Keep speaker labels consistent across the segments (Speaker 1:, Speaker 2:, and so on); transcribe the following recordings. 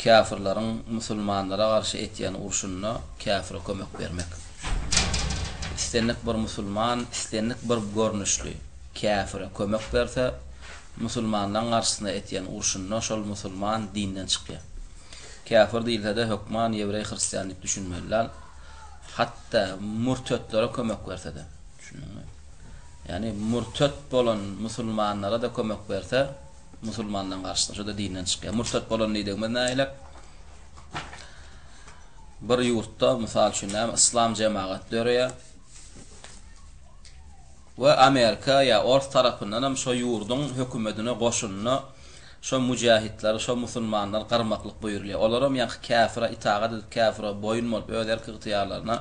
Speaker 1: Käfirleriň musulmanlara garşy etýän urşunda käfire kömek bermek. Islendik bir musulman islendik bir görnüşli käfire kömek berse, musulmanlaryň garşysyna etýän urşunda şol musulman dinden çykýar. Käfir diýilse-de, hökman ýewreý-hristian diýip düşünmeli däl. Hatda mürtetlere kömek berse-de. Düşündiňmi? Ýagny mürtet bolan musulmanlara-da kömek berse, Musulmandan garşydyr. Şo-da dinden çykýar. Murtat bolan diýdigimiz nähilek? Bir ýurtda, mysal üçin, näme, yslam jemagat döreýär we Amerika ýa ors tarapyndan hem şo ýurduň hökümedine, goşunyna şo müjähitleri, şo musulmanlary gyrmaklyk buýrulýar. Olar hem ýaňky käfire itagat edip, käfire boýun bolup, öz erk-ygtyýarlaryna,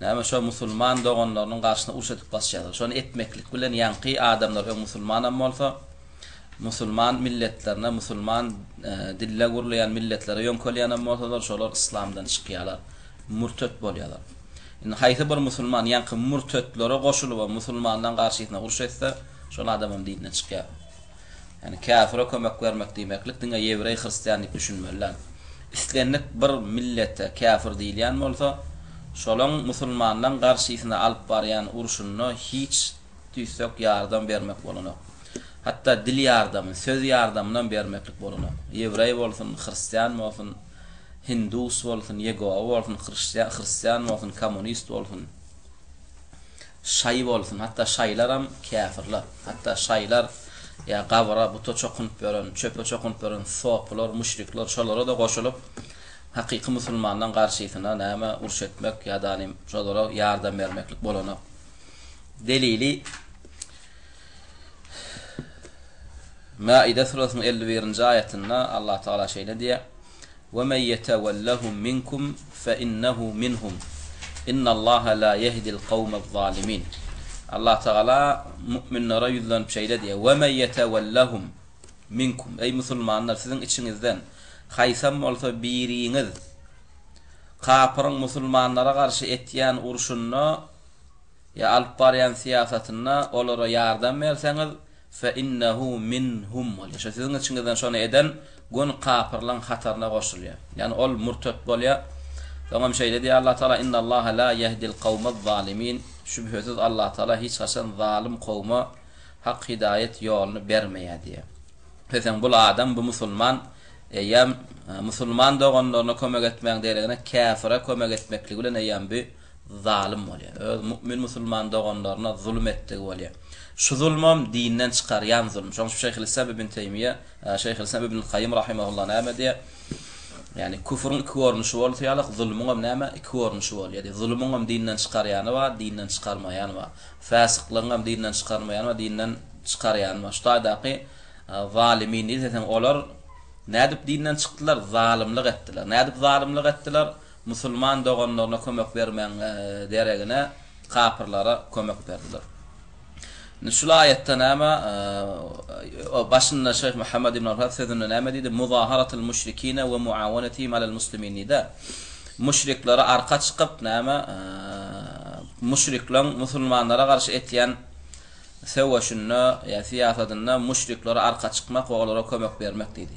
Speaker 1: näme, şo musulman doganlarynyň garşysyna uruş edip basýarlar. Şony etmeklik bilen ýaňky adamlar öň musulman hem bolsa, Musulman milletlerine, musulman dille gurlaýan milletlere ýöňkelýänem bolsalar, şolar yslamdan çykýarlar, murtet bolýarlar. Indi haýsy bir musulman ýaňky murtetlere goşulybam musulmanlaň garşysyna uruş etse, şol adamam dinden çykýar. Ýagny käfire kömek bermek diýmeklik diňe ýewreý, hristian diýip düşünmeli däl. Islendik bir millete käfir diýilýän bolsa, şolaň musulmanlaň garşysyna alyp barýan urşunda hiç tüýsek ýardam bermek bolanok. Hatda dil ýardamy, söz ýardamynam bermeklik bolanok. Ýewreý bolsun, hristian bolsun, hindus bolsun, ýegowa bolsun, hristian bolsun, kommunist bolsun, şaý bolsun, hatda şaýlaram käfirler. Hatda şaýlar ýa gabyra, buta çokunyp ýören, çöpe çokunyp ýören sopular, müşrikler şolara-da goşulyp, hakyky musulmanlaň garşysyna näme uruş etmek ýa-da şolara ýardam bermeklik bolanok. Delili, Maide surasynyň elli birinji aýatynda Allah Tagala şeýle diýýär, Ve men yetewellahum minkum fe innehu minhum. Innallaha la yehdil kavmez zalimin. Allah Tagala müminlere ýüzlenip şeýle diýýär, Ve men yetewellahum minkum. Eý musulmanlar, siziň içiňizden haýsam bolsa biriňiz kapyryň musulmanlara garşy etýän urşunda ýa alyp barýan syýasatynda olara ýardam berseňiz, fe innehu min hum bolýar. Şo siziň içiňizden şony eden gün kapyrlaň hataryna goşulýar. Ýagny ol murtet bolýar. Soňam şeýle diýýär Allah Tagala, Innallaha la ýehdil kawmez zalimin, şübhesiz Allah Tagala hiç haçan zalym kowma hak hidaýet ýoluny bermeýär diýýär. Eseň bul adam, bu musulman eýýäm musulman doganlaryna kömek etmegiň deregine käfire kömek etmekligi bilen eýýäm bu zalym bolýar. Öz mu'min musulman doganlaryna zulum etdigi bolýar. Şu zulmam dinden çykarýan zulum. Şonuň üçin Şeýhülislam ibn Teýmiýe, Şeýhülislam ibnül Kaýym rahimehullah näme diýýär? Ýagny küfrüň iki görnüşi bolsa ýaly, zulmyňam näme? Iki görnüşi bol ýar diýýär. Zulmyňam dinden çykarýany bar, dinden çykarmaýany bar. Fäsyklygyňam dinden çykarmaýany bar, dinden çykarýany bar. Şu taýdaky zalymy nirdeseň olar nädip dinden çykdylar? Zalymlyk etdiler. Nädip zalymlyk etdiler? Musulman doganlaryna kömek bermegiň deregine kapyrlara kömek berdiler. Indi şul aýatda näme başynda Şeýh Muhammad ibn Abhal sözünde näme diýdi? Muzaharatul müşrikine we muawanetihim alel muslimin diýdi. Müşriklere arka çykyp näme müşrikleň musulmanlara garşy etýän söweşinde ýa syýasatynda müşriklere arka çykmak we olara kömek bermek diýdi.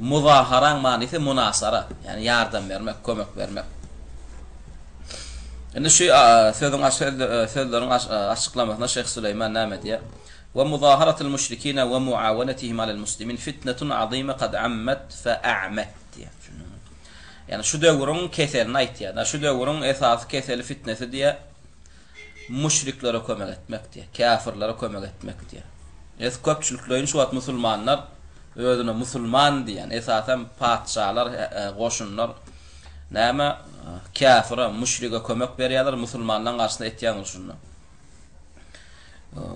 Speaker 1: Muzaharaň manysy munasara, ýagny ýardam bermek, kömek bermek. Indi şu sözüň sözleriň açyklamasynda Şeýh Süleýman näme diýýär? Wa muzaharatul müşrikine wa muawanatihim alel muslimin fitnetun azime kad ammet fe a'met diýýär. Ýagny şu döwrüň keselini aýtýar. Şu döwrüň esasy keseli fitnesi diýýär. müşriklere kömek etmek diýýär, käfirlere kömek etmek diýýär. Ýa-da köpçülikleýin şu wagt musulmanlar özüne musulman diýýän, esasan patyşalar, goşunlar näme käfire, müşrige kömek berýärler musulmanlaryň garşysyna etýän urşunda.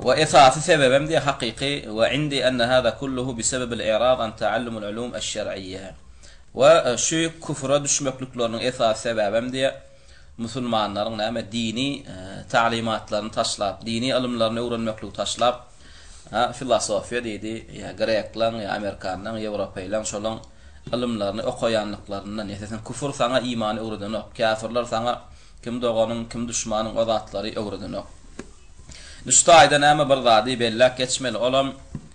Speaker 1: We esasy sebebem diýýär, hakyky, we indi enne hada kulluhu bisebebil i'rad an ta'allumul ulum eş-şer'iyye. We şu küfre düşmeklikleriniň esasy sebäbem diýýär, Musulmanlaryň näme dini taglymatlaryny taşlap, dini ylymlaryny öwrenmekligi taşlap, a, filosofiýa diýdi, ýa greklaň, ýa amerikanlaň, ýewropeýlaň şolaň ylymlaryny okaýanlyklaryndan, ýa sesiň küfür saňa imany öwredenok, käfirler saňa kim doganyň, kim duşmanyň o zatlary öwredenok. Üç taýda näme bir zady belläp geçmeli, olam,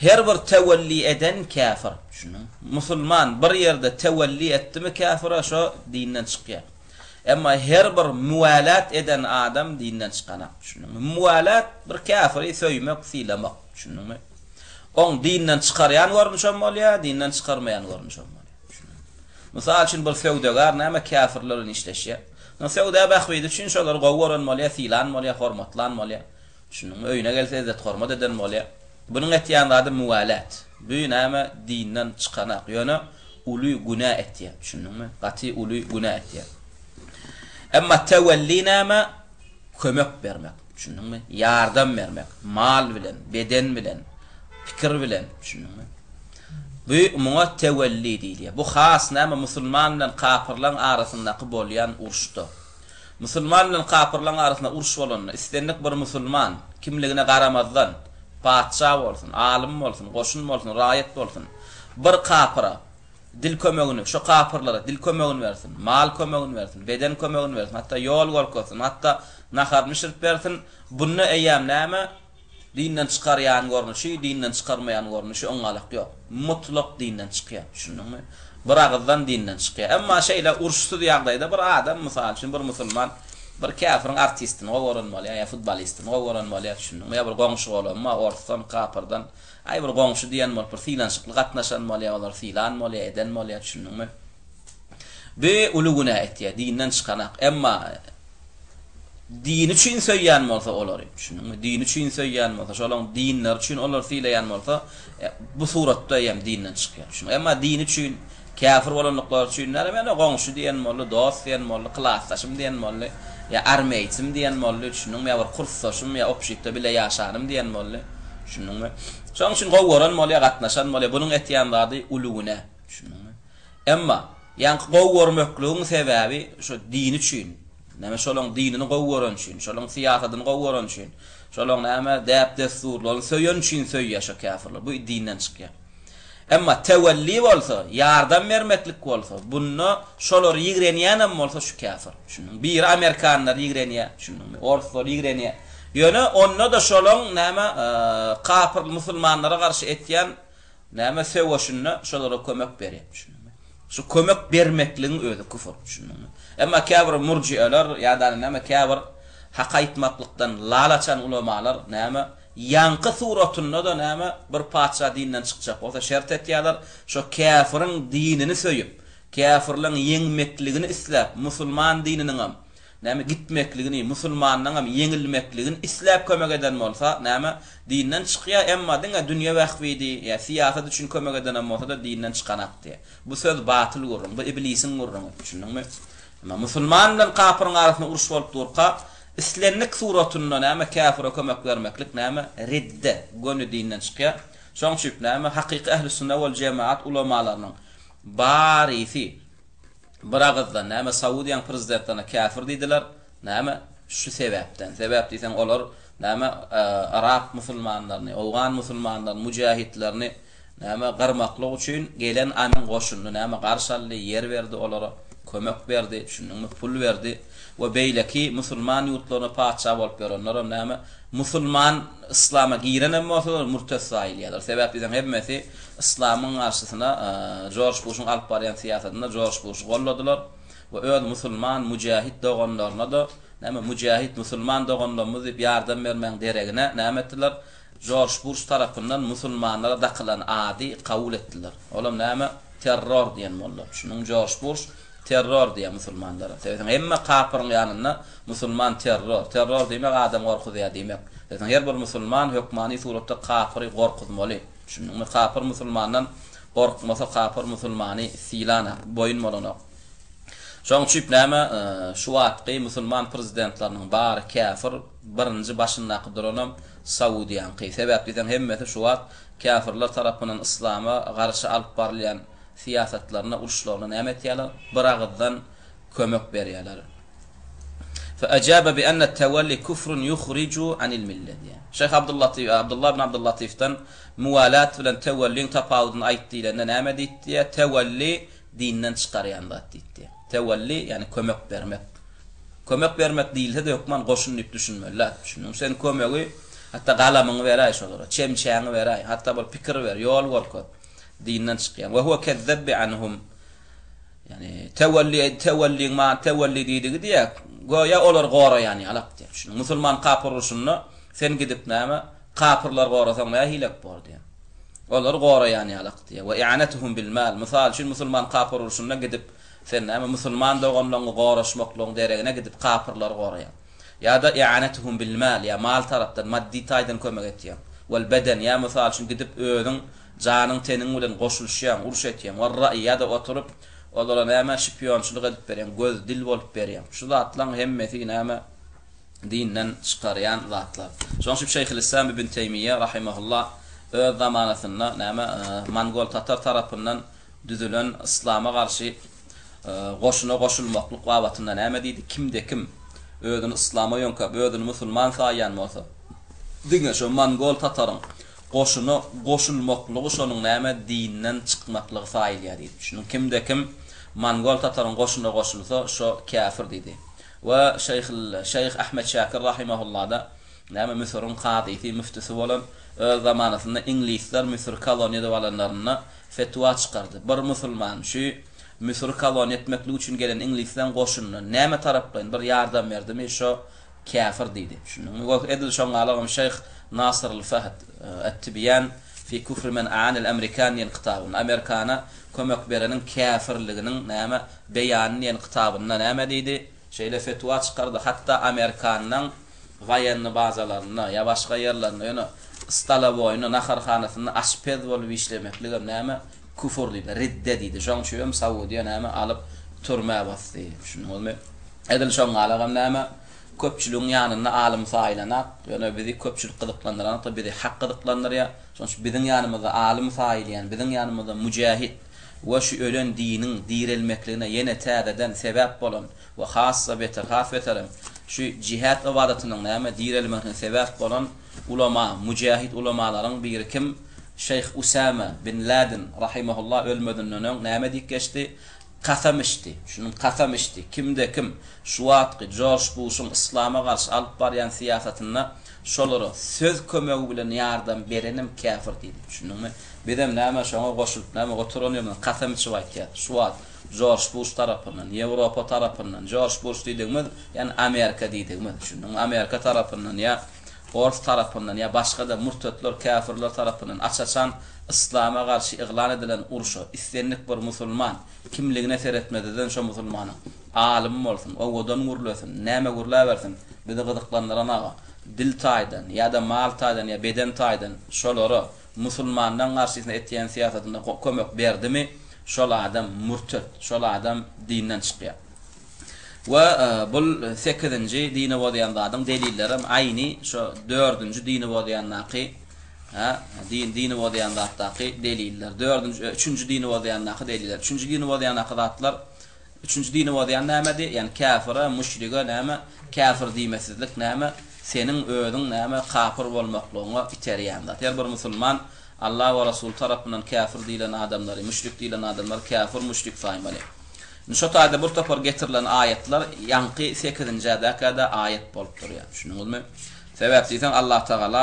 Speaker 1: Her bir tewelli eden käfir. Musulman bir ýerde tewelli etdimi käfire şo dinden çykýa. Emma her bir müwälät eden adam dinden çykanak. Düşündiňmi? Müwälät bir käfiri söýmek, sylamak. Düşündiňmi? Oň dinden çykarýan görnüşem bolýa, dinden çykarmaýan görnüşem bolýa. Düşündiňmi? Mysal üçin bir söwdagär näme käfirler bilen işleşýä. Söwda bähbidi üçin şolary gowy gören bolýa, sylan bolýa, hormatlan bolýa. Şunuň öýüne gelse izzet-hormat eden bolýa. Bunuň etýän zady müwelät. Bü näme dinden çykanak. Ýöne uly günä etýä. Düşündiňmi? Gaty uly günä etýä. Emma tewelli näme? Kömek bermek. Düşündiňmi? Ýardam bermek. Mal bilen, beden bilen, pikir bilen. Düşündiňmi? Bü muňa tewelli diýilýä. Bu has näme musulman bilen kapyrlaň arasyndaky bolýan uruşda. Musulman bilen kapyrlaryň arasynda uruş bolanda, islendik bir musulman, kimligine garamazdan, patyşa bolsun, alym bolsun, goşun bolsun, raýat bolsun, bir kapyra dil kömegini, şo kapyrlara dil kömegini bersin, mal kömegini bersin, beden kömegini bersin, hatda ýol görkezsin, hatda naharyny bişirip bersin, bunda eýýäm näme Dinden çykarýan görnüşi, dinden çykarmaýan görnüşi oňňalak ýok. Mutlak dinden çykýar. Düşündiňmi? Bir agyzdan dinden çykýar. Emma şeýle uruşsyz ýagdaýda bir adam, mysal üçin, bir musulman bir käfiriň artistini gowy gören bolýar ýa futbolistini gowy gören bolýar. Düşündiňmi? Ýa bir goňşy-goluma, orsdan, kapyrdan, aý, bir goňşy diýen bolup, bir sylanşykly gatnaşan bolýar, olary sylan bolýar, eden bolýar. Düşündiňmi? Bu uly günä etýär, dinden çykanak. Emma. dini üçin söýýän bolsa olary, düşündiňmi? Dini üçin söýýän bolsa, şolaň dinleri üçin olary sylaýan bolsa, e, bu suratda eýýäm dinden çykýar, düşündiňmi? Emma dini üçin, käfir bolandyklary üçin däl, emma ýöne goňşy diýen boldy, dost diýen boldy, klasdaşym diýen boldy, ýa armeýcim diýen boldy, düşündiňmi? Ýa bir kursdaşym, ýa obşitde bile ýaşanym diýen boldy, düşündiňmi? Şonuň üçin gowy gören bolýar, gatnaşan bolýar. Bunuň etýän zady uly günä, düşündiňmi? Emma, ýaňky gowy görmekligiň sebäbi şu dini üçin, näme şolaň dinini gowy gören üçin, şolaň syýasadyny gowy gören üçin, şolaň näme däp-dessurlaryny söýen üçin söýýär şo käfirler. Bu dinden çykýar. Emma tewelli bolsa, ýardam bermeklik bolsa, bunda şolary ýigrenýänem bolsa şu käfir. Düşündiňmi? Biri amerikanlary ýigrenýär, düşündiňmi? Orslary ýigrenýär. Ýöne onda-da şolaň näme kapyr musulmanlara garşy etýän Näme söweşinde şolara kömek berýär, düşündiňmi? Şu kömek bermekligiň özi küfür, düşündiňmi? Emma käbir murjiýeler ýa-da näme käbir hak aýtmaklykdan lal açan ulamalar näme ýaňky suratynda-da näme bir patyşa dinden çykjak bolsa şert etýärler, şo käfiriň dinini söýüp, käfirleň ýeňmekligini isläp, musulman dininiňem, Näme gitmekligini, musulmanlaňam ýeňilmekligini isläp kömek eden bolsa, näme, dinden çykýar, emma diňe dünýe bähbidi ýa syýasat üçin kömek edenem bolsa-da dinden çykanak diýýär. Bu söz batyl gürrüň, bu iblisiň gürrüňi, düşündiňmi? Emma musulman bilen kapyryň arasynda uruş bolup durka, islendik suratynda, näme, käfire kömek bermeklik, näme, ridde, göni dinden çykýar. Şoň üçip, näme, hakyky ähli sünne wal jemaat ulamalarynyň barysy, Bir agyzdan, näme Saudiýaň prezidetlerine käfir diýdiler, näme, şu sebäpden. Sebäp diýseň, olar, näme, arap musulmanlaryny, owgan musulmanlaryny, mujahitlerini, näme, gyrmaklyk üçin gelen anyň goşunyny, näme, garşy aldy, ýer berdi olara, kömek berdi, düşündiňmi, pul berdi we beýleki musulman ýurtlaryna patyşa bolup ýörenlerem, näme, musulman, yslama girenem bolsalar, mürtet saýylýarlar. Sebäp diýseň, hemmesi Yslamyň garşysyna Jorj Buşyň alyp barýan syýasatynda Jorj Buşy golladylar we öz musulman müjähit doganlaryna-da näme müjähit musulman doganlarymyz diýip ýardam bermegiň deregine näme etdiler Jorj Buş tarapyndan musulmanlara dakylan ady kabul etdiler. Olam näme terror diýen boldular. Şunuň Jorj Buş terror diýýär musulmanlara. Söýseň hemme kapyryň ýanynda musulman terror. Terror diýmek adam gorkuzýar diýmek. Söýseň her bir musulman hökmany suratda kapyry gorkuzmaly. Düşündiňmi? Men kapyr musulmandan gorkmasa kapyr musulmany sylana boýun bolanok. Şoň üçip näme şu wagtky musulman prezidentleriniň bary käfir, birinji başyndaky duranam Saudiýaňky. Sebäp diýseň hemmesi şu wagt käfirler tarapyndan yslama garşy alyp barylýan syýasatlaryna, uruşlaryna näme etýärler? Bir agyzdan kömek berýärler. Fe ajaba bi enne tewelli küfrün yuhricu anil mille diýýär. Şeýh Abdyllatif, Abdullah ibn Abdyllatifden muwalat bilen tewelliň tapawudyny aýt diýlende näme diýdi diýýär, Tewelli dinden çykarýan zat diýdi diýýär. Tewelli, ýagny kömek bermek. Kömek bermek diýilse-de hökman goşun diýip düşünmeli zat. Düşündiňmi? Sen kömegi, hatda galamyňy beräý şolara, çemçäňi beräý, hatda bir pikir ber, ýol görkez. Dinden çykýan. Ve huve kezzebbi anhum. Ýani, tewelli, tewelliň ma, tewelli diýdigi diýýä, göýä olar goraýan ýalak diýýä. Şunuň musulman kapyr uruşynda sen gidip näme, kapyrlar gorasaň nähilek bor diýýä. Olar goraýan ýalak diýýä. We i'anetuhum bil mal, mysal üçin musulman kapyr uruşynda gidip sen näme, musulman doganlaňňy goraşmaklygyň deregine gidip kapyrlary goraýaň. Ýa-da i'anetuhum bil mal, ýa mal tarapdan, maddy taýdan kömek etýäň. Wal beden, ýa mysal üçin gidip özüň, janyň, teniň bilen goşulyşýaň, uruş etýäň. Wal ra'i, ýa-da oturyp, olara näme, şpionçylyk edip berýäň, göz, dil bolup berýäň. Şu zatlaň hemmesi näme, dinden çykarýan zatlar. Şonuň üçin Şeýhülislam ibn Teýmiýe rahimehullah öz zamanasynda näme, mongol-tatar tarapyndan düzülen yslama garşy Goşuna goşulmaklyk babatynda näme diýdi? Kimde-kim özüni yslama ýöňkäp, özüni musulman saýýan bolsa, diňe şo mongol-tataryň goşuna goşulmaklygy şonuň näme dinden çykmaklygy saýylýar diýdi. Şunuň kimde-kim mongol-tataryň goşuna goşulsa, şo käfir diýdi. We şeýhil şeýh Ahmet Şäkir rahimehullah-da näme Müsüriň kazysy, müftüsi bolan, öz zamanasynda iňlisler Müsüri koloniýa edip alanlarynda, fetwa çykardy. Bir musulman şu Müsüri koloniýa etmeklik üçin gelen iňlisleň goşunyna näme taraplaýyn bir ýardam berdimi şo käfir diýdi. Düşündiňmi? Goh edil şoň galagam şeýh Nasyryl Fahd, At-Tibýan fi küfri men a'anel Amerikan diýen kitabynda, Amerikana kömek bereniň käfirliginiň näme, beýany diýen kitabynda näme diýdi? Şeýle fetwa çykardy, hatda Amerikanyň waýenny bazalarynda ýa başga ýerlerinde ýöne stalowoýny, naharhanasynda aşpez bolup işlemekligem näme, küfür diýdi, ridde diýdi. Şoň üçinem Saudiýa näme, alyp türmä basdy. Düşündiňizmi? Edil şoňalagam näme, köpçüligiň ýanynda alym saýlanak, ýöne bizi köpçülik gyzyklandyranok-da, bizi hak gyzyklandyrýar. Şoň üçin biziň ýanymyzda alym saýylýan, biziň ýanymyzda müjähit, we şu ölen diniň direlmekligine ýene täzeden sebäp bolan we has-da beter, has beterem, şu jihad ybadatynyň, näme, direlmegine sebäp bolan ulama, müjähit ulamalaryň biri kim? Şeýh Usama bin Ladin rahimehullah ölmezinden öň näme diýip geçdi? Kasam içdi. Şunuň kasam içdi. Kim-de kim şu wagtky Jorj Buşuň yslama garşy alyp barýan syýasatynda şolara söz kömegi bilen ýardam berenem käfir diýdi. Düşündiňmi? Bizem näme şoňa goşulyp näme oturanymyz kasam içip aýtýas. Şu wagt Jorj Buş tarapyndan, Ýewropa tarapyndan, Jorj Buş diýdigimiz ýani Amerika diýdigimiz düşündiňmi Amerika tarapyndan ýa Ors tarapyndan ýa başgada murtetler käfirler tarapyndan aç-açan Yslama garşy yglan edilen urşa islendik bir musulman kimligine seretmededen şo musulmanyň alymy bolsun owadan gürlesin näme gürläbersin bizi gyzyklandyran aga dil taýdan ýada mal taýdan ýa beden taýdan şolara Musulmanlaň garşysyna etýän syýasatynda kömek berdimi, şol adam mürtet, şol adam dinden çykýar. We bul sekizinji dini bozýan zadyň delillerem aýny şo dördünji dini bozýandaky, hä, din, dini bozýan zatdaky deliller. Dördünji, üçünji dini bozýandaky deliller. Üçünji dini bozýandaky zatlar Üçünji dini bozýan nämedi? Ýani käfire, müşrige näme? Käfir diýmesizlik näme? Seniň özüň näme? Kapyr bolmaklygyňa iterýän zat. Her bir musulman Allah we Rasuly tarapyndan käfir diýlen adamlary, müşrik diýlen adamlary käfir, müşrik saýmaly. Indi şo taýda bir topar getirilen aýatlar ýaňky sekizinjädäkä-de aýat bolup durýar. Düşündiňizmi? Sebäp diýseň Allatagala.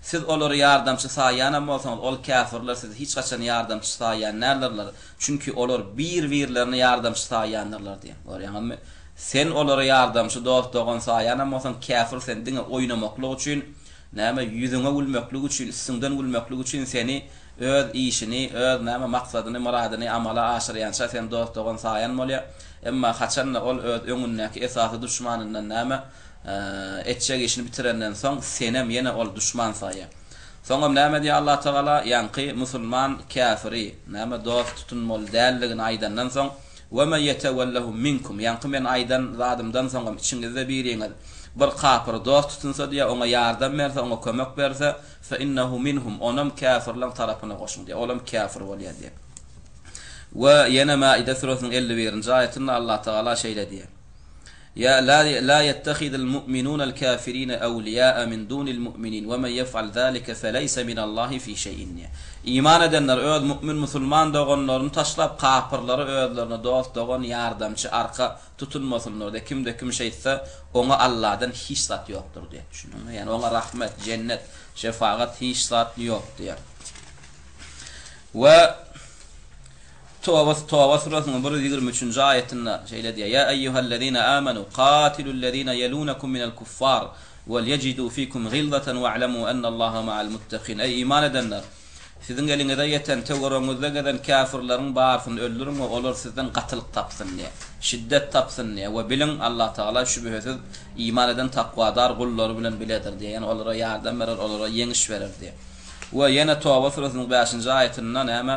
Speaker 1: Siz olary ýardamçy saýýanam bolsaňyz, ol käfirler sizi hiç haçan ýardamçy saýýan däldirler, çünki olar bir-birlerini ýardamçy saýýandyrlar diýen. Görýäňizmi? Sen olary ýardamçy, dost, dogan saýýanam bolsaň, käfir sen diňe oýnamaklyk üçin, näme, ýüzüňe gülmeklik üçin, üstüňden gülmeklik üçin seni öz işini, öz, näme, maksadyny, myradyny amala aşyrýança sen dost, dogan saýan bolýar. Emma haçan-da ol öz öňündäki esasy duşmanyndan, näme, Etjek işini bitirenden soň senem ýene ol duşman saýa. Soňam näme diýýär Allatagala, ýaňky musulman käfiri, näme dost tutunmaly däldigini aýdandan soň, Ve men yetewellehum minkum, ýaňky men aýdan zadymdan soňam içiňizde biriňiz bir kapyry dost tutunsa diýýär, oňa ýardam berse, oňa kömek berse, fe innehu minhum, onam käfirleň tarapyna goşuň diýýär, olam käfir bolýar diýýär. Ve ýene Maide süresiniň elli birinji aýatynda Allatagala şeýle diýýär. Ýa la ýettehidil mu'minunel kafirine awliýa'a min dunil mu'minin we men ýef'al zalike feleýse minallahi fi şeý'in diýýär. Iman edenler öz mu'min musulman doganlaryny taşlap kapyrlary özlerine dost, dogan, ýardamçy, arka, tutunmasynlar de kimde kim şeýtse oňa Alladan hiç zat ýokdur diýýär. Düşündiňmi? Ýagny oňa rahmet, jennet, şefagat hiç zat ýok diýýär. We Togos, Toba surasynyň bir ýüz ýigrimi üçünji aýatynda şeýle diýýär, Ýa eýýuhellezine amanu, katilul-lezine ýelunakum minel-kuffar, welýejidu fikum gilzatan we'lemu ennallaha ma'al-muttakyn. Eý, iman edenler! Siziň eliňize ýeten, töweregiňizde gezen käfirleriň barysyny öldüriň we olar sizden gatylyk tapsyn diýe, şiddet tapsyn diýe we biliň, Allah Tagala, şübhesiz, iman eden takwadar gullary bilen biledir diýe, ýagny olara ýardam berer, olara ýeňiş berer diýe. We ýene Toba surasynyň bäşinji aýatynda näme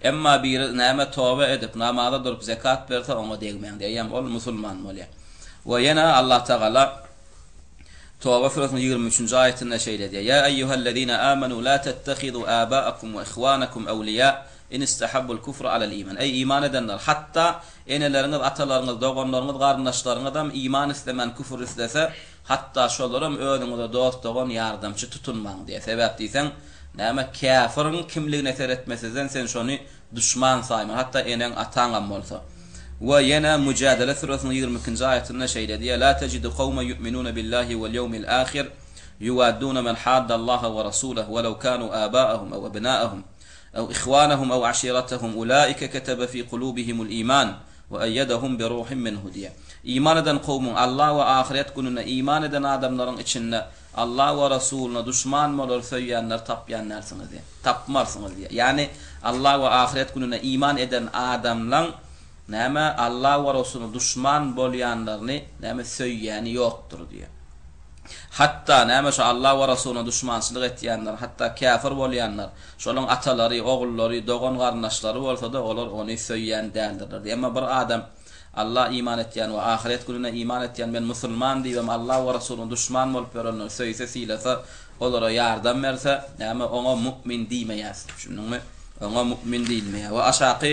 Speaker 1: Emma biri näme toba edip, namaza durup, zekat berse, oňa degmäň diýýän, ol musulman bolýar. We ýene Allah Tagala Toba süresiniň ýigrimi üçünji aýatynda şeýle diýýär, Ýa eýýuhellezine âmenû lâ tettehizû âbâekum we ihwânekum ewliyâ in istehabbul küfre alel iman. Eý, iman edenler, hatda eneleriňiz, atalaryňyz, doganlaryňyz, garyndaşlaryňyzam iman islemän küfür islese, Hatda şolaram özüňize dost-dogan, ýardamçy tutunmaň diýýär. Sebäp diýseň, näme, käfiriň kimligine seretmesizden sen şony duşman saýma, hatda eneň-ataňam bolsa. We ýene Müjadele süresiniň ýigrimi ikinji aýatynda şeýle diýýär, La tejidu kawmen yu'minuna billahi wal ýewmil ahir yuwadduna men hadda'llaha we rasuleh welew kanu aba'ahum ew ebna'ahum. Ew ihwanahum ew aşiratahum ulaika ketebe fi kulubihimul iman we eyyedahum bi ruhim minhu diýýär. Iman eden kowmuň Alla we ahyret gününe iman eden adamlaryň içinde Alla we Resulyna duşman bolar söýýänler tapýan dälsiňiz diýýär. Tapmarsyňyz diýýär. Ýagny Alla we ahyret gününe iman eden adamlaň näme Alla we Resulyna duşman bolýanlaryny näme söýýäni ýokdur diýýär. Hatda, näme şu Alla we Rasuluna duşmançylyk etýänler, hatda käfir bolýanlar, şolaryň atalary, ogullary, dogan-garyndaşlary bolsa-da, olar ony söýýän däldirler. Emma bir adam Alla iman etýän we ahyret gününe iman etýän, men musulman diýibem Alla we Rasuluna duşman bolup ýörenleri söýse, sylasa, olara ýardam berse, näme, oňa mu'min diýmeýäs. Düşündiňmi? Oňa mu'min diýilmeýär. We aşaky.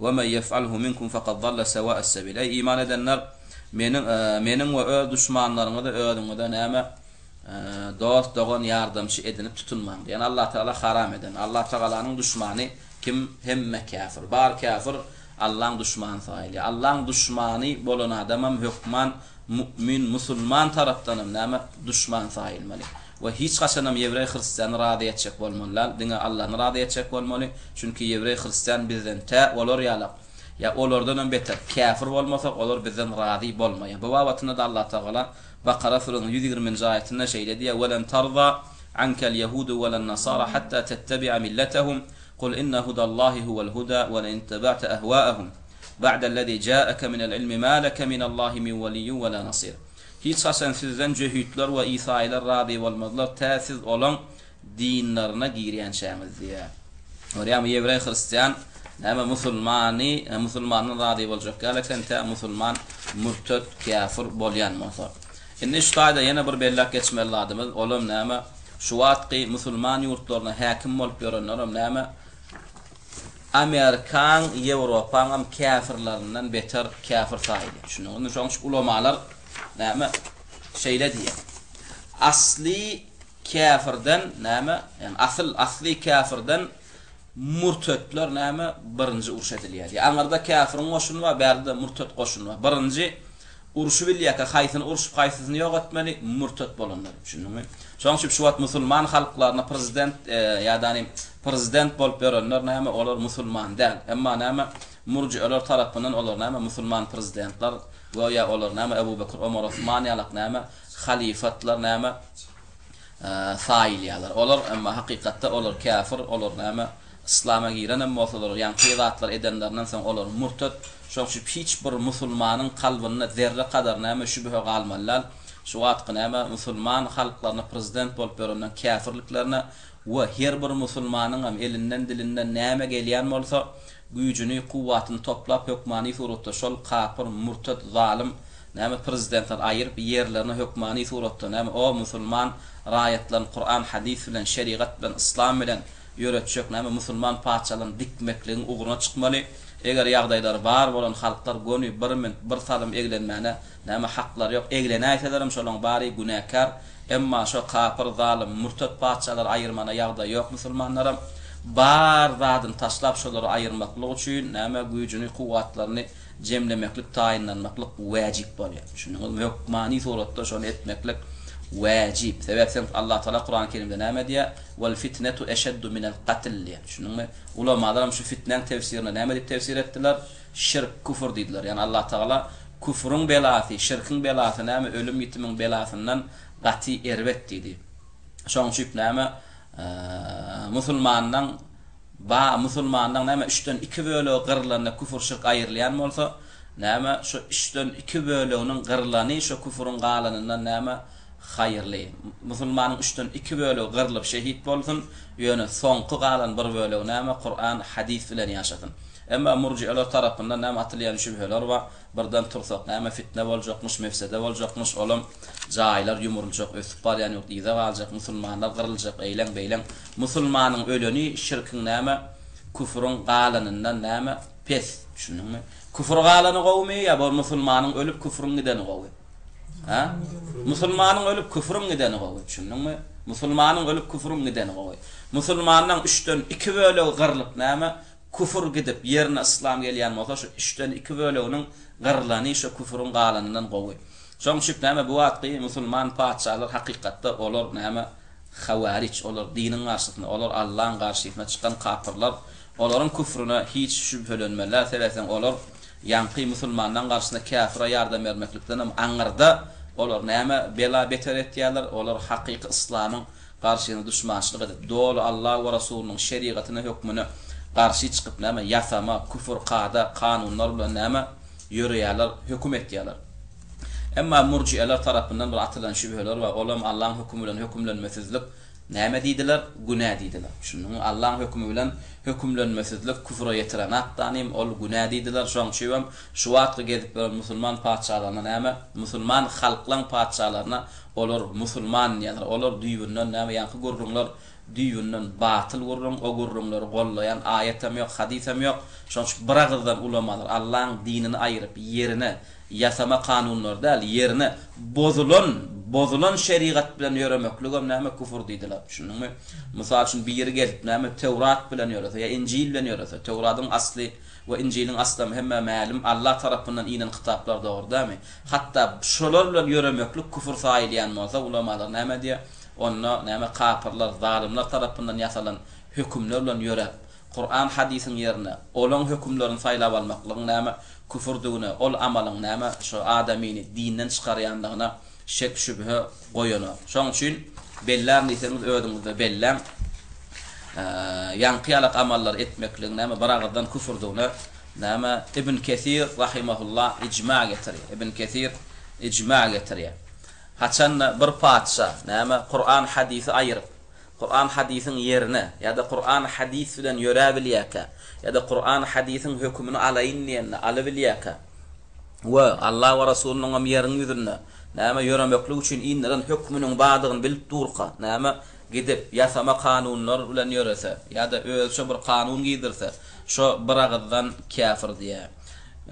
Speaker 1: Ve men yef'alhu minkum fekad dalle seva'es sebil. Eý iman edenler, meniň, meniň we öz duşmanlaryňyzy özüňize näme, dost, dogan, ýardamçy edinip tutunmaň. Ýani Allah Tagala haram eden. Allah Tagalanyň duşmany kim? Hemme käfir. Bar käfir Allaň duşmany saýylýar. Allaň duşmany bolan adamam hökman mu'min, musulman tarapdanam näme, duşman saýylmaly. We hiç haçanam ýewreý hristiany razy etjek bolmaly dal, diňe Allany razy etjek bolmaly, çünki ýewreý hristian bizden tä olar ýalak, ýa olardanam beter, käfir bolmasak olar bizden razy bolmaýa. Bu babatynda da Allah Tagala Bakara suresynyň ýüz ýigriminji aýatynda şeýle diýýär, Welen tarza ankel ýehudu welen nasara hatta tettebi'a milletehum, Kul inne hudallahi huwel huda wele in ittebe'te ehwa'ehum ba'dellezi ja'eke minel ilmi ma leke minallahi min weliyyin wela nasir. Hiç haçan sizden jöhitler we isaýylar razy bolmazlar, tä siz olaň dinlerine girýänçäňiz diýýär. Görýäňmi, ýewreý, hristian, näme, musulmany, musulmandan razy boljak ýaly eken, tä musulman mürtet, käfir, bolýan bolsa. Indi şu taýda ýene bir belläp geçmeli zadymyz, olam näme, şu wagtky musulman ýurtlaryna häkim bolup ýörenlerem näme, Amerikan Ýewropaňam käfirlerinden beter käfir saýdy. Düşündiňizmi? Şoň üçin ulamalar näme şeýle diýýär. Asly käfirden näme, ýagny asyl, asly käfirden murtetler näme birinji uruş edilýär diýýär. Aňyrda käfiriň goşuny bar, bärde-de murtet goşuny bar. Birinji urşy bilýärkä, haýsyny urşup, haýsysyny ýok etmeli? Murtet bolanlar. Düşündiňmi? Şoň üçin şu wagt musulman halklaryna prezident ýa-da Prezident bolup ýörenler näme olar musulman däl emma näme murjieler tarapyndan olar näme musulman prezidentler göýä olar näme Ebu Bekir Omar Osman ýalak näme halifatlar näme saýylýalar olar emma hakykatda olar käfir olar näme islama girenem bolsalar ýaňky zatlar edenlerinden soň olar murtet şoň üçin hiç bir musulmanyň kalbynda zerre kadar näme şübhe galmaly däl şu watky näme musulman halklaryna prezident bolup ýörenden käfirliklerine We her bir musulmanyňam elinden dilinden näme gelýän bolsa güýjüni kuwwatyny toplap hökmany suratda şol kapyr murtet zalym näme prezidentden aýyryp ýerlerine hökmany suratda näme o musulman raýatlaryny kuran hadys bilen şerigat bilen yslam bilen ýöretjek näme musulman patyşalaryny dikmekligiň ugruna çykmaly eger ýagdaýlary bar bolan halklar göni bir mint bir salym eglenmäne Näme haklary ýok, eglenäýselerem şolaň bary günäkär, emma şo kapyr, zalym, murtat patyşalary aýyrmana ýagdaýy ýok musulmanlaram, bar zadyny taşlap şolary aýyrmaklyk üçin näme güýjüni, kuwwatlaryny jemlemeklik, taýynlanmaklyk wäjip bolýar. Düşündiňizmi? Hökmany suratda şony etmeklik wäjip. Sebäp sen Allatagala Kurany Kerimde näme diýýär? Wal fitnetu eşeddu minel katl diýýär. Düşündiňmi? Ulamalaram şu fitnäň tefsirine näme diýip tefsir etdiler? Şirk, küfür diýdiler. Ýagny Allatagala Küfrüň belasy, şirkiň belasy näme ölüm-ýitimiň belasyndan gaty erbet diýdi. Şoň üçip näme musulmanlaň ba musulmanlaň näme üçden iki bölegi gyrylanda küfür-şirk aýrylýan bolsa, näme şu üçden iki böleginiň gyrylany şu küfrüň galanyndan näme haýyrly. Musulmanyň üçden iki bölegi gyrylyp şehit bolsun, ýöne soňky galan bir bölegi näme Kuran, hadys bilen ýaşasyn. Emma murjiýeler tarapyndan näme atylýan şübheler bar, birden tursak näme fitne boljakmyş, mefsede boljakmyş, olam jaýlar ýumruljak, ösüp barýan ýurt yza galjak, musulmanlar gyryljak, eýleň, beýleň. Musulmanyň öleni şirkiň näme, küfrüň galanyndan näme pes, düşündiňmi? Küfür galany gowumy ýa bol musulmanyň ölüp küfrüň gideni gowy? Hä? Musulmanyň ölüp küfrüň gideni gowy, düşündiňmi? Musulmanyň ölüp küfrüň gideni gowy. Musulmanlaň üçden iki bölegi gyrlyp näme, Küfür gidip, ýerine yslam gelýän bolsa, şu üçden iki böleginiň gyrylany şu küfrüň galanyndan gowy. Şonuň üçin näme bu wagtky musulman patyşalar hakykatda olar näme Hawariç, olar diniň garşysynda, olar Allaň garşysyna çykan kapyrlar. Olaryň küfrüne hiç şübhelenmeli, seretseň olar ýaňky musulmanlaň garşysyna käfire ýardam bermeklikdenem aňyrda. Olar näme bela beter etýärler, olar hakyky yslamyň garşyna duşmançylyk edip, doly Alla we Resulynyň şerigatyna, hökmüne, garşy çykyp, näme, ýasama, küfür, kada, kanunlar bilen, näme, ýöreýärler, höküm etýärler. Emma murjiýeler tarapyndan bir atylan şübheler bar, ol hem Allaň hökümi bilen hökümlenmesizlik, näme diýdiler, günä diýdiler. Düşündiňmi? Allaň hökümi bilen hökümlenmesizlik küfre ýetiren ak ganym, ol günä diýdiler. Şoň üçin hem şu wagtky gezip ýören musulman patyşalaryna, näme, musulman halklaň patyşalaryna, Olar musulman diýýärler. Olar düýbünden näme? Ýaňky gürrüňler düýbünden batyl gürrüň. O gürrüňleri gollaýan aýat hem ýok, hadys hem ýok. Şonuň üçin biragyzdan ulamalar Allaň dinini aýyryp, ýerine ýasama kanunlary däl, ýerine bozulan, bozulan şerigat bilen ýöremeklik hem näme? Küfür diýdiler. Düşündiňmi? Mysal üçin biri gelip näme? Töwrat bilen ýörese ýa Injil bilen ýörese, Töwradyň asly, We Injiliň aslamy hemmä mälim Allah tarapyndan inen kitaplar dogry dämi? Hatda şolar bilen ýöremeklik küfür saýylýan bolsa ulamalar näme diýýär? Onda näme kapyrlar, zalymlar tarapyndan ýasalan hökümler bilen ýöräp, Kuran hadysyň ýerine olaň hökümlerini saýlap almaklygyň näme küfürdigine, ol amalyň näme şu adamyny dinden çykarýandygyna, şek-şübhe goýanok. Şonuň üçin belläň diýseňiz, özüňiz-de belläň. Ýaňky ýalak amallary etmekligiň näme bir agyzdan küfürdigine näme Ibn Kesir rahimehullah ijma getirýär. Ibn Kesir ijma getirýär. Haçan-da bir patyşa näme Kuran-hadysy aýyryp, Kuran-hadysyň ýerine ýa-da Kuran-hadys bilen ýöräbilýärkä ýa-da Kuran-hadysyň hökümini alaýyn diýende alybilýärkä, we Alla we Resulynyňam ýeriň ýüzünde, näme, ýöremeklik üçin inderen hökmüniň bardygyny bilip durka, näme, gidip, ýasama kanunlar bilen ýörese, ýa-da özüçe bir kanun giydirse, şo biragyzdan käfir diýýär.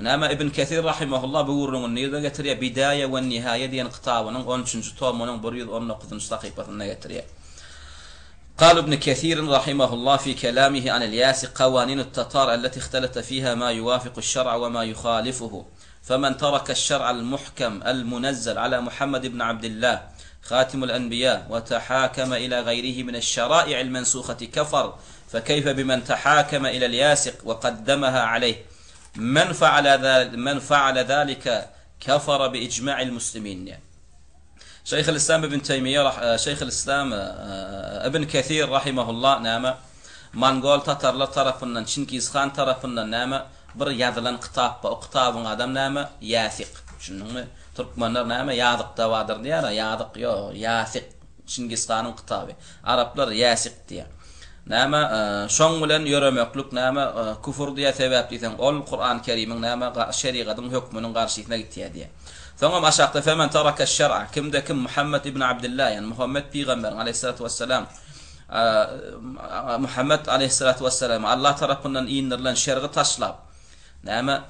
Speaker 1: Näme, Ibn Kesir rahimehullah bu gürrüňi nirde getirýär? Bidaýe we Nihaýe diýen kitabynyň on üçünji tomunyň bir ýüz on dokuzynjy sahypasynda getirýär. قال ابن كثير رحمه الله في كلامه عن الياس قوانين التتار التي اختلت فيها ما يوافق الشرع وما يخالفه فمن ترك الشرع المحكم المنزل على محمد بن عبد الله خاتم الأنبياء وتحاكم إلى غيره من الشرائع المنسوخة كفر فكيف بمن تحاكم إلى الياسق وقدمها عليه من فعل ذلك, من فعل ذلك كفر بإجماع المسلمين Şeýhülislam ibn Teýmiýe rah Şeýhülislam ibn Kesir rahimehullah näme, mongol tatarlar tarapyndan, Çingiz han tarapyndan näme, bir ýazylan kitap bar, o kitabyň adam näme, Ýasyk. Düşündiňmi? Türkmenler näme, Ýazykda bardyr diýýär, a Ýazyk ýok, Ýasyk, Çingiz hanyň kitaby. Araplar Ýasyk diýýär. Näme, şoň bilen ýöremeklik näme, küfür diýýär, sebäp diýseň, ol Kuran-Kerimiň näme, ga şerigatyň hökmüniň garşysyna gitýär diýýär. Soňam aşakda Femen taraka şer'a, kimde kim Muhammet ibn Abdillah, ýagny Muhammet pygamberiň, aleýhyssalatu wessalam, Muhammet, aleýhyssalatu wessalam, Allah tarapyndan indirilen şergi taşlap, näme,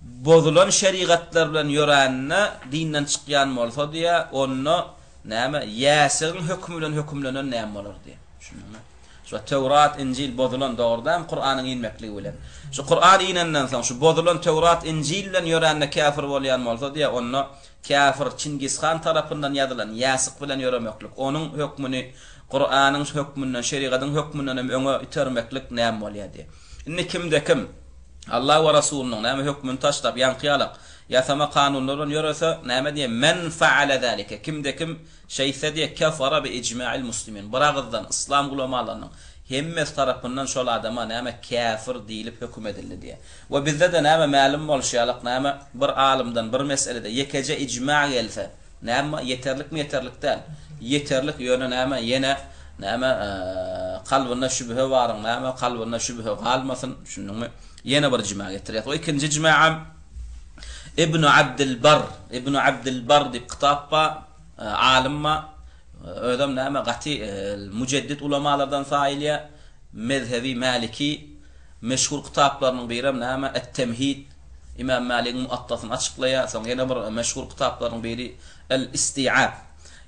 Speaker 1: bozulan şerigatlar bilen ýörände dinden çykýan bolsa, diýýär, onda, näme, ýäsigiň hökümi bilen hökümlenen näme bolar? diýýär. Düşündiňmi? Şu Töwrat, Injil bozulan, dogrudanam Kuranyň inmekligi bilen. Şu Kuran inenden soň, şu bozulan Töwrat, Injil bilen ýörände käfir bolýan bolsa diýä, onda käfir Çingishan tarapyndan ýazylan ýasyk bilen ýöremeklik, onuň hökmüni Kuranyň hökmünden, şerigatyň hökmünden hem öňe itermeklik näme bolýa diýä. Indi kimde kim Alla we Rasulynyň, näme, hökmüni taşlap, ýaňky ýalak, ýasama kanunlar bilen ýörese, näme diýä, men faale zalike, kimde kim Şeýtse-de, kefara bi ijma'il muslimin, bir agyzdan yslam ulamalarynyň hemmesi tarapyndan şol adama näme käfir diýlip höküm edildi diýýär. We bizde-de näme mälim bolşy ýalak, näme bir alymdan bir meselede ýekeje ijma gelse, näme ýeterlikmi ýeterlik däl? Ýeterlik, ýöne näme ýene näme kalbynda şübhe baryň näme kalbynda şübhe galmasyn, düşündiňmi? Ýene bir ijma getirýär. O ikinji ijma'am. Ibnu Abdyl Barr, Ibnu Abdyl Barr diýip kitap bar, alym bar. Özem näme gaty müjeddit ulamalardan saýylýar. Mezhebi Mäliki. Meşhur kitaplarynyň birem näme Et-Temhid, Imam Mäligiň Muwattasyny açyklaýar. Soň ýene bir meşhur kitaplarynyň biri El-Istiab.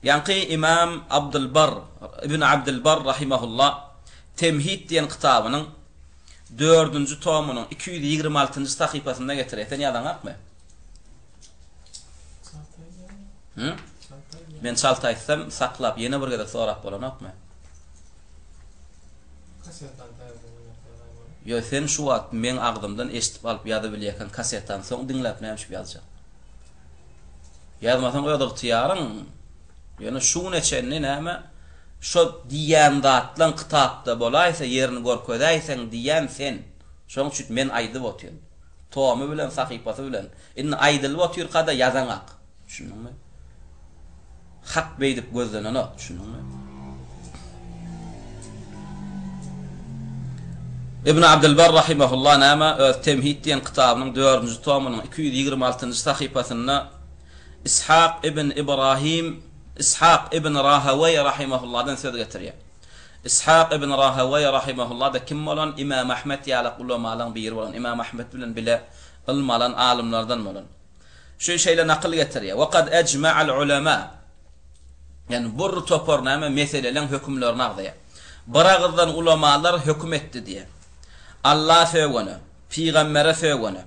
Speaker 1: Ýaňky Imam Abdyl Barr, Ibnu Abdyl Barr rahimehullah Temhid diýen kitabynyň, dördünji tomynyň iki ýüz ýigrimi altynjy sahypasynda getirer. Sen ýazaňakmy? Hı?
Speaker 2: Men
Speaker 1: çalt aýtsam, saklap ýene bir gezek sorap bolanokmy?
Speaker 2: Kasetan
Speaker 1: Yo sen şu wagt men agzymdan eşitip alyp ýazyp bilýäken kasetan soň diňläp näme üçin ýazjak? Ýazmasaň öz ygtyýaryň Ýöne şu güne çenli näme, şo diýýän zatlaň kitapda bolaýsa, ýerini görkezäýseň diýýän sen. Şoň üçin men aýdyp otyryn. Tomy bilen, sahypasy bilen. Indi aýdylyp otyrka-da ýazaňak. Düşündiňmi? Hak beýdip gözlenenok. Düşündiňmi? Ibn Abdylbar rahimehullah näme, öz Temhit diýen kitabynyň dördünji tomynyň iki ýüz ýigrimi altynjy sahypasynda Yshak ibn Ybrahym Yshak ibn Rahaweý rahimahulladan söz getirýär. Yshak ibn Rahaweý rahimahullah-da kim bolan? Ymam Ahmet ýalak ulamalaryň biri bolan, Ymam Ahmet bilen bile ylmy alan alymlardan bolan. Şu şeýle nakyl getirýär, Wa kad ejma'al ulema, ýagny bur topar näme meseleleň hökümlerini agzaýar. Biragyzdan ulamalar höküm etdi diýýär. Alla sögene, pygambere sögene.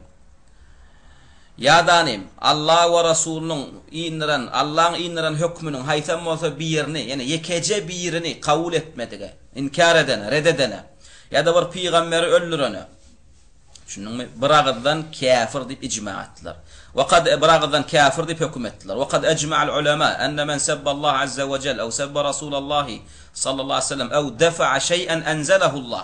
Speaker 1: Ýadanym, Alla we Rasulynyň indiren, Allaň indiren hökmüniň haýsam bolsa birini, ýene ýekeje birini kabul etmedige, inkär edene, red edene, ýa-da bir pygamberi öldürene, düşündiňmi? biragyzdan käfir diýip ijma etdiler. We kad e, biragyzdan käfir diýip höküm etdiler. We kad ejma'al ulema enne men sebbe Allaha azza we jell ew sebbe Rasulallahi sallallahu aleyhi we sellem ew defa'a şeý'en enzelahu Allah.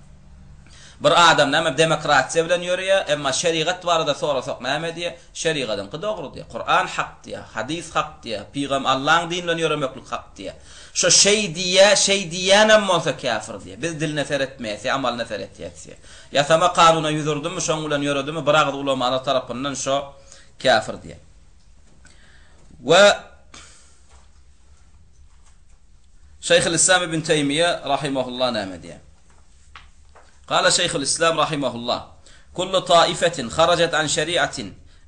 Speaker 1: Bir adam näme demokratiýa bilen ýörýä, emma şerigat barada sorasak näme diýýä, şerigadyňky dogry diýýä, Kuran hak diýýä, hadys hak diýýä, pygam Allaň dini bilen ýöremeklik hak diýýä. Şo şeý diýýä, şeý diýýänem bolsa käfir diýýä. Biz diline seretmeýäsýä, amalyna seretýäsýä. Ýasama kanuna ýüz urdumi, şoň bilen ýöredimi, bir agyz ulamalar tarapyndan şo käfir diýýä. We. شيخ الإسلام ابن تيمية رحمه الله نامديه قال شيخ الإسلام رحمه الله كل طائفة خرجت عن شريعة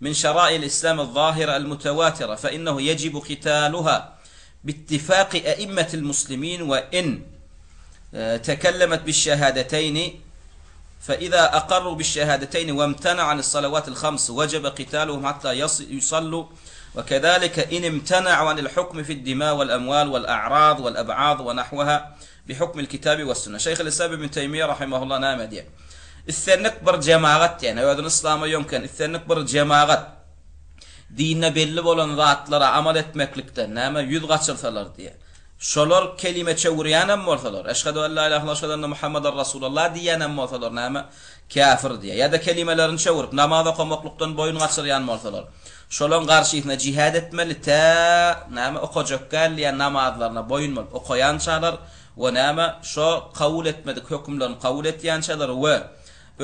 Speaker 1: من شرائع الإسلام الظاهرة المتواترة فإنه يجب قتالها باتفاق أئمة المسلمين وإن آه، تكلمت بالشهادتين فإذا أقروا بالشهادتين وامتنع عن الصلوات الخمس وجب قتالهم حتى يصلوا Ve kezalike in imtena'u anil hukmi fid dima vel emwal vel a'rad vel eb'ad ve nahweha bi hukmil kitabi ves sünne. Şeyhül Islam İbn Teymiyye rahimehullah name diýer? Islendik bir jemagat, ýagny özüni Islama ýöňken islendik bir jemagat dinde belli bolan zatlara amal etmeklikden name ýüz gaçyrsalar diýer? Şolar kelime çöwürýän hem bolsalar, eşhedü en la ilahe illallah we eşhedü enne Muhammadan Rasulallah diýýän hem bolsalar name käfir diýýär. Ýa-da kelimelerini çöwürip, namaz okamaklykdan boýun gaçyrýan bolsalar, şolaň garşysyna jihad etmeli, tä, näme, okajak gälleýän namazlaryna boýun bolup okaýançalar we, näme, şo kabul etmedik hökümlerini kabul etýänçalar we,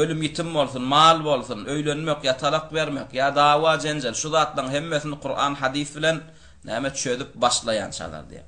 Speaker 1: ölüm-ýitim bolsun, mal bolsun, öýlenmek ýa talak bermek ýa dawa-jenjel, şu zatlaryň hemmesini Kuran, hadys bilen, näme, çözüp başlaýançalar diýýär.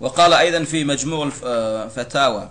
Speaker 1: وقال أيضا في مجموع الفتاوى آه،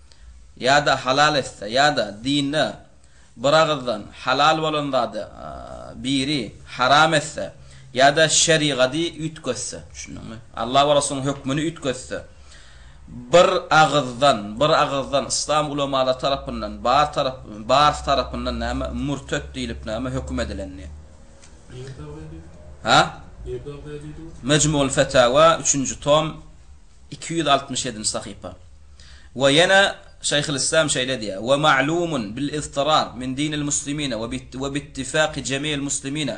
Speaker 1: ýa-da halal etse ýa-da dinde biragyzdan halal bolan zady biri haram etse ýa-da şerigady üýtgetse, düşündiňmi? Alla we Resulyň hökmüni üýtgetse, bir agyzdan, bir agyzdan yslam ulamalary tarapyndan, bar tarap, barysy tarapyndan näme, mürtet diýlip näme, höküm edilendi.
Speaker 2: Nirde
Speaker 3: agza edýär?
Speaker 1: Hä?
Speaker 3: Nirde agza edýär?
Speaker 1: Mejmuul-fetawä, üçünji tom, iki ýüz altmyş ýedinji sahypa. Ve yine شيخ الإسلام شيلديا ومعلوم بالاضطرار من دين المسلمين وباتفاق جميع المسلمين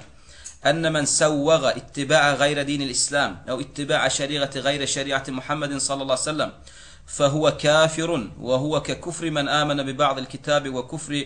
Speaker 1: أن من سوغ اتباع غير دين الإسلام أو اتباع شريعة غير شريعة محمد صلى الله عليه وسلم فهو كافر وهو ككفر من آمن ببعض الكتاب وكفر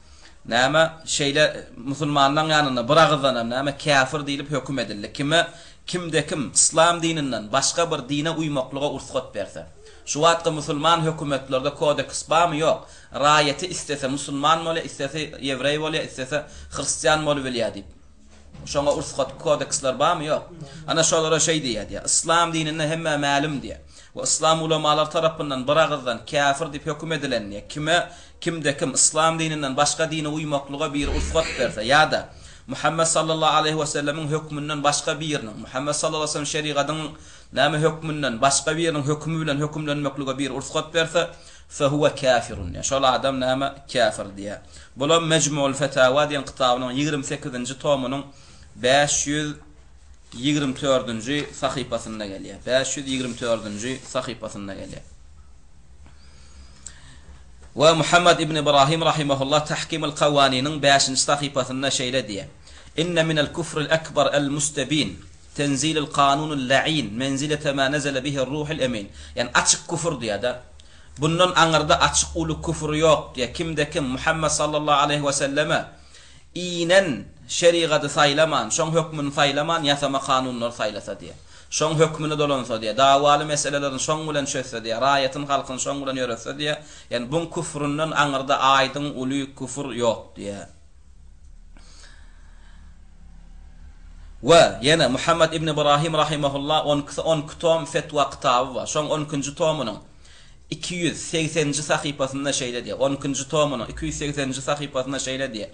Speaker 1: Näme, şeýle musulmanlaň ýanynda bir agyzdanam näme, käfir diýlip höküm edildi. Kime, kimde-kim yslam dininden başga bir dine uýmaklyga ursgat berse. Şu wagtky musulman hökümetlerde kodeks barmy, ýok, raýaty islese musulman bolýa, islese ýewreý bolýa, islese hristian bolubilýä diýip. Şoňa ursgat, kodeksler barmy, ýok. Ana şolara şeý diýýä diýýä, yslam dininde hemmä mälim diýýä. We yslam ulamalary tarapyndan bir agyzdan käfir diýip höküm edilen diýýä. Kime, Kimde-kim yslam dininden başga dine uýmaklyga biri ursat berse ýa-da Muhammet sallallahu aleýhi we sellemiň hökmünden başga biriniň, Muhammet sallallahu aleýhi we sellem şerigadyň näme hökmünden, başga biriniň hökümi bilen hökümlenmeklige biri ursat berse, fehuwe käfirun diýýär. Şol adam näme? Käfir diýýär. Bulam Mejmuul fetawa diýen kitabynyň ýigrimi sekizinji tomunyň bäş ýüz ýigrimi dördünji sahypasynda gelýär. Bäş ýüz ýigrimi dördünji sahypasynda gelýär. We Muhammad ibn Ibrahim rahimehullah Tahkimul Kawaniniň bäşinji sahypasynda şeýle diýýär, Inne minel kufril ekber el-mustebin, tenzilil kanunil la'in, menzilete ma nezele bihir ruhil emin. Ýagny açyk küfür diýýär-de. Bundan aňyrda açyk uly küfür ýok diýýär. Kimde kim Muhammad sallallahu aleýhi we selleme inen şerigady saýlaman, şoň hökmüni saýlaman ýasama kanunlary saýlasa diýýär. Şoň hökmüne dolansa diýýär. Dawaly meselelerini şoň bilen çözse diýýär. Raýatyn, halkyn şoň bilen ýöretse diýýär. Ýani buň küfründen aňyrda aýdyň, uly küfür ýok diýýär. We, ýene, Muhammad ibn Ybrahym rahimehullah on iki, on iki tom fetwa kitaby bar. Şoň on ikinji tomynyň iki ýüz segseninji sahypasynda şeýle diýýär, on ikinji tomynyň iki ýüz segseninji sahypasynda şeýle diýýär,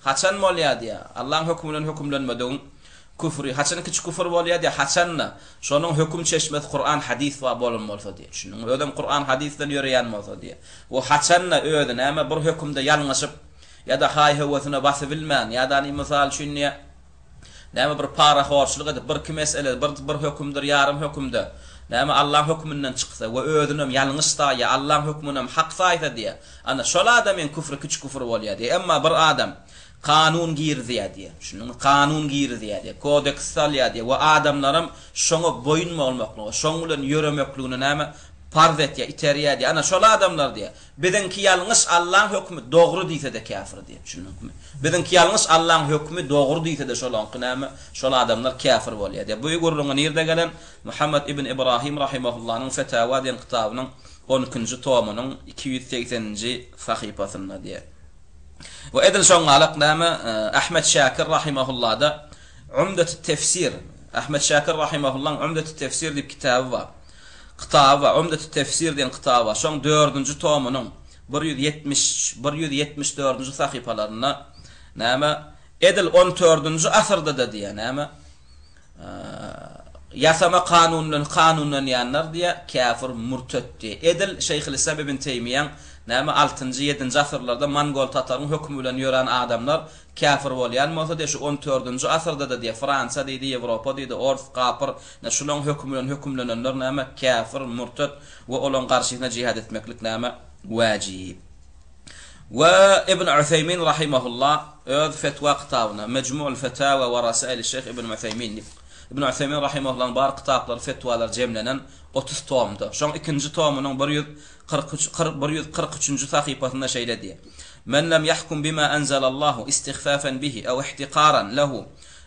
Speaker 1: Haçan bolýar diýýär. Allaň hökümi bilen hökümlenmedigiň küfri. Haçan kiçi küfür bolýar diýýär. Haçan-da, şonuň höküm çeşmesi Kuran, hadys bar bolan bolsa diýýär. Düşündiňmi? Özem Kuran, hadys bilen ýöreýän bolsa diýýär. We haçan-da özi näme bir hökümde ýalňyşyp ýa-da haý-höwesine basybilmän ýa-da ni mysal üçin diýýär, Näme bir parahorçylyk edip, birki meselede, bir bir hökümdir, ýarym hökümde, näme Allaň hökmünden çyksa we özünem ýalňyş saýýar, Allaň hökmünem hak saýsa diýýär. Ana, şol adamyň küfri kiçi küfür bolýar diýýär. Emma bir adam kanun girizýär diýýär. Düşündiňmi? Kanun girizýär diýýär. Kodeks salýar diýýär we adamlaram şoňa boýun bolmaklygy, şoň bilen ýöremekligini näme, parz etýär, iterýär diýýär. Ana, şol adamlar diýýär, Biziňki ýalňyş Allaň hökmi dogry diýsede käfir diýen şunuň hökmi biziňki ýalňyş Allaň hökmi dogry diýsede şolaňky näme şol adamlar käfir bolýa diýen bu gürrüňi nirde gelen Muhammad ibn Ibrahim rahimahullanyň Fetawa diýen kitabynyň on ikinji tomunyň iki ýüz segseninji sahypasynda diýen we edil şoňňalak näme Ahmet Şakir rahimahullada Umdetüt tefsir Ahmet Şakir rahimahullaň Umdetüt tefsir diýip kitaby bar Kitaba, Umdet-i tefsir diýen kitaba, şoň dördünji tomunyň bir ýüz ýetmiş üç, bir ýüz ýetmiş dördünji sahypalarynda, näme, edil on tördünji asyrda-da diýýär, näme, ýasama kanunyny kanunlanýanlar diýýär, käfir, murtet diýýär. Edil Şeýhülislam ibn Teýmiýäň, näme, altynjy, ýedinji asyrlarda mongol-tataryň hökümi bilen ýören adamlar käfir bolýan bolsa diýýär, şu on tördünji asyrda-da diýýär, Fransiýa diýdi, Ýewropa diýdi, ors, kapyr, Ine, şulaň hökümi bilen hökümlenenler näme? Käfir, murtet we olaň garşysyna jihad etmeklik näme? Wajyp. We Ibn Useýmin rahimehullah öz fetwa kitabyna, Mejmu'ul fetawa we rasaili şeýh Ibn Useýmin diýip, Ibn Useýmin rahimehullahyn bar kitaplary, fetwalary jemlenen otuz tomda, şoň ikinji tomunyň bir ýüz kyrk üç kyr bir ýüz kyrk üçünji sahypasynda şeýle diýýär, Men lem yahkum bima enzelallahu istigfafen bihi ew ihtikaran lehu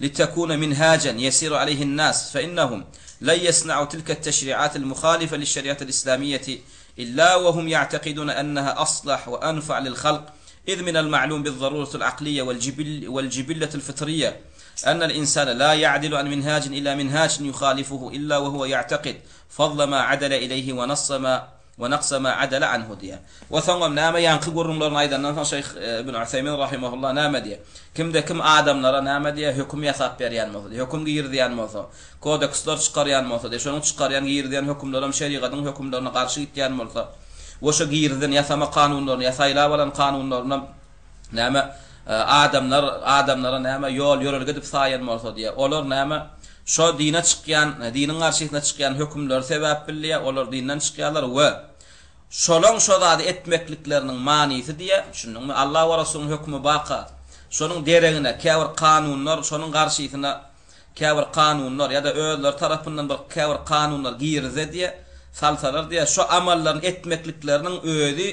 Speaker 1: لتكون منهاجا يسير عليه الناس فإنهم لن يصنعوا تلك التشريعات المخالفة للشريعة الإسلامية إلا وهم يعتقدون أنها أصلح وأنفع للخلق إذ من المعلوم بالضرورة العقلية والجبل والجبلة الفطرية أن الإنسان لا يعدل عن منهاج إلا منهاج يخالفه إلا وهو يعتقد فضل ما عدل إليه ونص ما Ve naksa ma adala anhu diýýär. Ve soňam näme ýaňky gürrüňlerini aýdandan soň şeýh Ibn Useýmin rahimehullah näme diýýär? Kimde kim adamlara näme diýýär? Höküm ýasap berýän bolsa diýýär, höküm girizýän bolsa, kodeksler çykarýan bolsa diýýär, şonuň çykarýan, girizýän hökümlerem şerigatyň hökümlerine garşy gitýän bolsa, ve şu girizen, ýasama kanunlaryny ýa saýlap alan kanunlarynam Näme, adamlar, adamlara näme, ýol-ýörelge edip saýan bolsa diýýär. Olar näme, şo dine çykýan, diniň garşysyna çykýan hökümleri sebäp bilýär, olar dinden çykýarlar we şolaň şo zady etmeklikleriniň manysy diýýär, düşündiňmi? Alla we Resulyň hökümi baka, şonuň deregine käbir kanunlar, şonuň garşysyna käbir kanunlar ýa-da özleri tarapyndan bir käbir kanunlar girize diýe, salsalar diýe, şo amallaryny etmeklikleriniň özi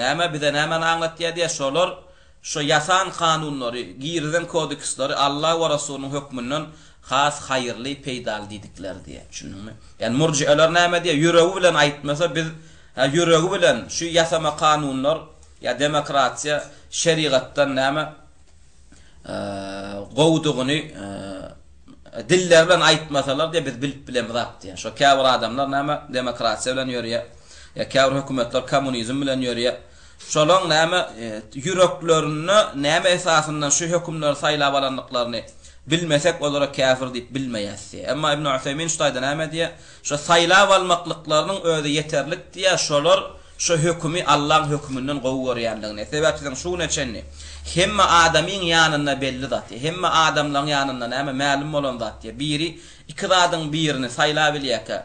Speaker 1: näme, bize nämäni aňlatýar diýe, şolar şo ýasan kanunlary, girizen kodeksleri Alla we Resulynyň hökmünden has haýyrly, peýdaly diýdikleri diýe. Düşündiňmi? Ýani murjiýeler näme diýe, ýüregi bilen aýtmasa biz, hä, ýüregi bilen şu ýasama kanunlar ýa demokratiýa şerigatdan näme, gowudygyny dilleri bilen aýtmasalar diýe biz bilip bilemizak diýen. Şo käbir adamlar näme demokratiýa bilen ýörýär. Ýa käbir hökümetler kommunizm bilen ýörýär. Şolaň näme ýüreklerinde näme esasyndan şu hökümleri saýlap alandyklaryny bilmesek olara käfir diýip bilmeýäs diýe. Emma Ibn Useýmin şu taýda näme diýe? Şo saýlap almaklyklarynyň özi ýeterlik diýe. Şolar Şu hökümi Allaň höküminden gowy görýändigini, sebäpsiziň şu güne çenli hemme adamyň ýanynda belli zat ýa hemme adamlaň ýanynda näme mälim bolan zat ýa biri iki zadyň birini saýlabilýärkä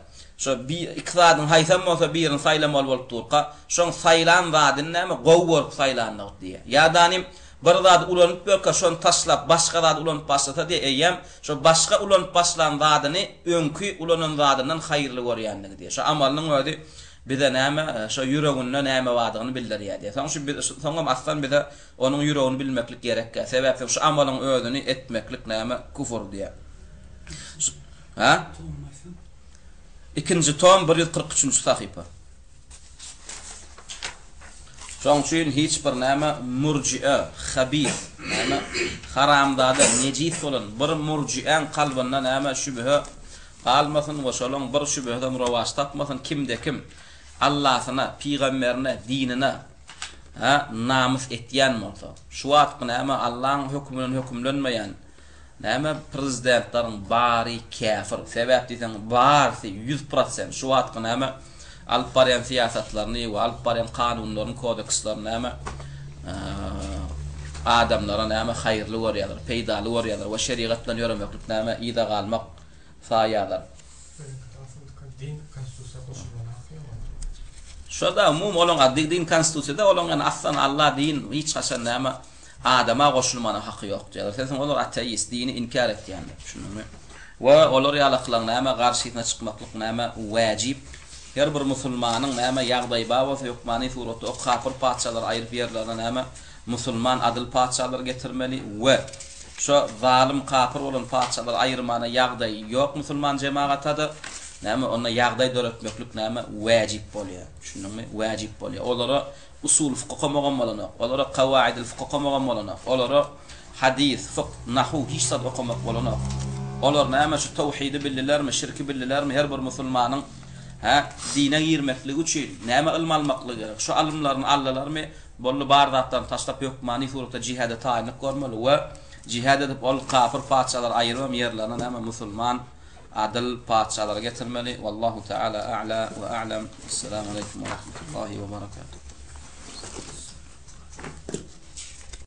Speaker 1: şo bi iki zadyň haýsam bolsa birini saýlamaly bolup durka şoň saýlan zadyn näme gowy görüp saýlandygy diýýä ýadanim bir zady ulanyp ýörkä şony taşlap başga zady ulanyp başlasa diýýä eýýäm şo başga ulanyp başlan zadyny öňki ulanan zadyndan haýyrly görýändigi diýýä şo amalynyň özi Bize näme, şo ýüreginde näme bardygyny bildirýär diýýär. Soň şu soňam aslan bize onuň ýüregini bilmeklik gerekkä. Sebäpsiň şu amalyň özüni etmeklik näme küfür diýýär. Ikinji tom bir ýüz kyrk üçünji sahypa. Şoň üçin hiç bir näme murjie, habis, näme haramzada, nejis bolan bir murjiäň kalbynda näme şübhe Galmasyn we şolaň bir şübhesem rowaç tapmasyn, kimde-kim Allasyna, pygamberine, dinine, hä, namys etýän bolsa, şu wagtky näme Allaň hökümi bilen hökümlenmeýän, näme prezidentleriň bary käfir, sebäp diýseň barysy ýüz prosent şu wagtky näme alyp barýan syýasatlaryny we alyp barýan kanunlaryny, kodekslerini näme adamlara näme haýyrly görýärler, peýdaly görýärler we şerigat bilen ýöremeklik näme yza galmak, saýalar. Şoda umumy olaň ady din konstitusiýada olaň ýany aslan alla din hiç haçan näme adama goşulmana haky ýok diýýäler. Sen soň olar ateist dini inkär etýänler düşündiňmi. We olar ýalakylaň näme garşysyna çykmaklyk näme wajyp. Her bir musulmanyň näme ýagdaýy bar bolsa hökmany suratda o kapyr patyşalary aýryp ýerlerine näme Musulman adyl patyşalary getirmeli we şo zalym kapyr bolan patyşalary aýyrmana ýagdaý ýok musulman jemagatada näme onda ýagdaý döretmeklik näme wäjip bolýa düşündiňmi wäjip bolýa olara usul fykokamagan bolanok olara kawaidil fykokamagan bolanok olara hadys fykh nahu hiç zat okamak bolanok olar näme şu tawhidi bildilermi şirki bildilermi her bir musulmanyň hä dine girmekligi üçin näme ylym almaklygy gerek şu alymlaryny aldylarmy Boldy bar zatlaryny taşlap hökmany suratda jihäde taýynlyk görmeli we jihäd edip ol kapyr patyşalary aýyrybem ýerlerine näme musulman adyl patyşalary getirmeli wallahu taala a'la we a'lam Essalamu aleýkum we rahmetullahi we barakatuh.